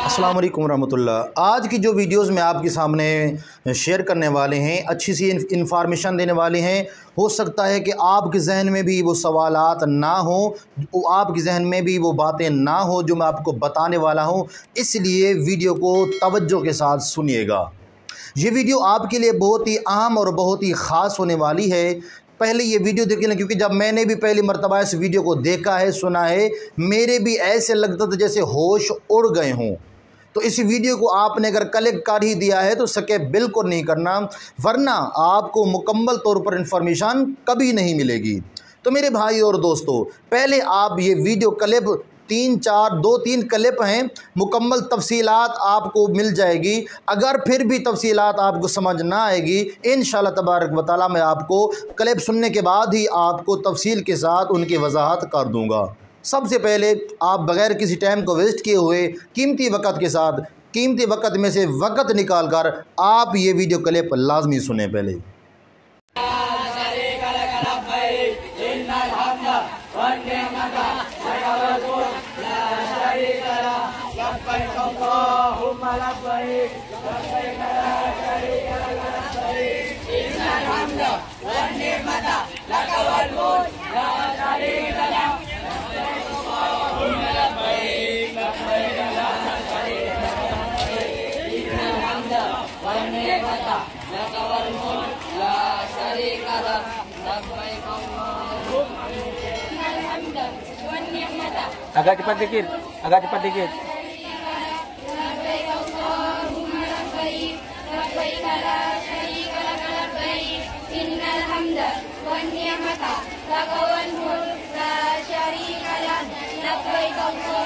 السلام علیکم ورحمۃ اللہ۔ آج کی جو ویڈیوز میں آپ کے سامنے شیئر کرنے والے ہیں، اچھی سی انفارمیشن دینے والے ہیں، ہو سکتا ہے کہ آپ کے ذہن میں بھی وہ سوالات نہ ہوں، آپ کے ذہن میں بھی وہ باتیں نہ ہوں جو میں آپ کو بتانے والا ہوں۔ اس لیے ویڈیو کو توجہ کے ساتھ سنیے گا۔ یہ ویڈیو آپ کے لیے بہت ہی اہم اور بہت ہی خاص ہونے والی ہے۔ پہلے یہ ویڈیو دیکھ لیں کیونکہ جب میں نے بھی پہلی مرتبہ اس ویڈیو کو دیکھا ہے، سنا ہے، میرے بھی ایسے لگتا تھا جیسے ہوش اڑ گئے ہوں۔ تو اس ویڈیو کو آپ نے اگر کلیکٹ کر ہی دیا ہے تو سکے بالکل نہیں کرنا، ورنہ آپ کو مکمل طور پر انفارمیشن کبھی نہیں ملے گی۔ تو میرے بھائی اور دوستو، پہلے آپ یہ ویڈیو کلپ تین چار دو تین کلپ ہیں، مکمل تفصیلات آپ کو مل جائے گی۔ اگر پھر بھی تفصیلات آپ کو سمجھ نہ آئے گی، انشاءاللہ تبارک و تعالی میں آپ کو کلپ سننے کے بعد ہی آپ کو تفصیل کے ساتھ ان کی وضاحت کر دوں گا۔ سب سے پہلے آپ بغیر کسی ٹائم کو ویسٹ کیے ہوئے قیمتی وقت کے ساتھ، قیمتی وقت میں سے وقت نکال کر آپ یہ ویڈیو کلپ لازمی سنیں پہلے۔ labbaik Allahumma labbaik labbaik la sharika laka labbaik innal hamda wan ni'mata laka wal mulk la sharika laka Agak cepat dikit, agak cepat dikit. لبيك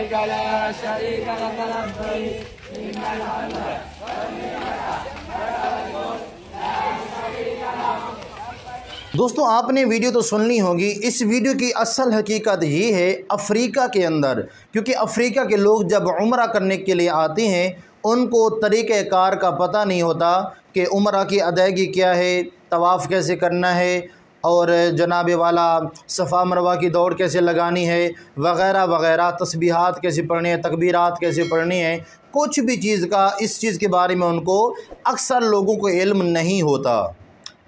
لبيك لا شريك لك لبيك إن الحمد دوستوں آپ نے ویڈیو تو سن لی ہوگی۔ اس ویڈیو کی اصل حقیقت یہ ہے افریقہ کے اندر۔ کیونکہ افریقہ کے لوگ جب عمرہ کرنے کے لیے آتے ہیں، ان کو طریقہ کار کا پتہ نہیں ہوتا کہ عمرہ کی ادائیگی کیا ہے، طواف کیسے کرنا ہے اور جناب والا صفا مروہ کی دوڑ کیسے لگانی ہے، وغیرہ وغیرہ، تسبیحات کیسے پڑھنی ہے، تکبیرات کیسے پڑھنی ہے، کچھ بھی چیز کا، اس چیز کے بارے میں ان کو اکثر لوگوں کو علم نہیں ہوتا۔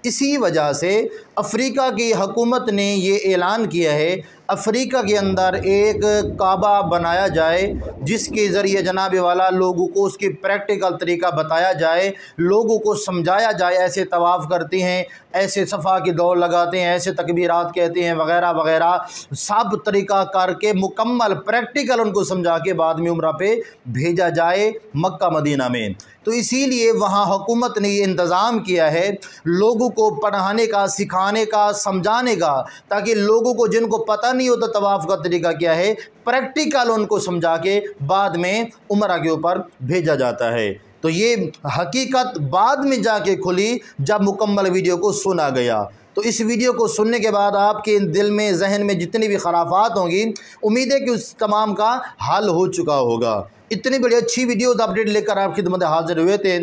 اسی وجہ سے افریقہ کی حکومت نے یہ اعلان کیا ہے افریقہ کے اندر ایک کعبہ بنایا جائے، جس کے ذریعے جناب والا لوگوں کو اس کی پریکٹیکل طریقہ بتایا جائے، لوگوں کو سمجھایا جائے، ایسے طواف کرتے ہیں، ایسے صفحہ کی دوڑ لگاتے ہیں، ایسے تکبیرات کہتے ہیں، وغیرہ وغیرہ۔ سب طریقہ کر کے مکمل پریکٹیکل ان کو سمجھا کے بعد میں عمرہ پہ بھیجا جائے مکہ، مدینہ میں۔ تو اسی لیے وہاں حکومت نے یہ انتظام کیا ہے لوگوں کو پڑھانے کا، سکھانے کا، سمجھانے کا، تاکہ لوگوں کو جن کو پتہ نہیں ہوتا طواف کا طریقہ کیا ہے، پریکٹیکل ان کو سمجھا کے بعد میں عمرہ کے اوپر بھیجا جاتا ہے۔ تو یہ حقیقت بعد میں جا کے کھلی جب مکمل ویڈیو کو سنا گیا۔ تو اس ویڈیو کو سننے کے بعد آپ کے دل میں، ذہن میں جتنی بھی خرافات ہوں گی، امید ہے کہ اس تمام کا حل ہو چکا ہوگا۔ اتنی بڑی اچھی ویڈیوز اپڈیٹ لے کر آپ خدمت حاضر ہوئے تھے۔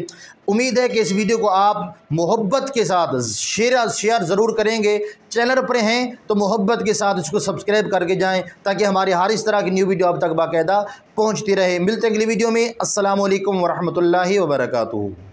امید ہے کہ اس ویڈیو کو آپ محبت کے ساتھ شیئر شیئر ضرور کریں گے۔ چینل پر ہیں تو محبت کے ساتھ اس کو سبسکرائب کر کے جائیں تاکہ ہماری ہر اس طرح کی نیو ویڈیو اب تک باقاعدہ پہنچتی رہے۔ ملتے ہیں اگلی ویڈیو میں۔ السلام علیکم ورحمۃ اللہ وبرکاتہ۔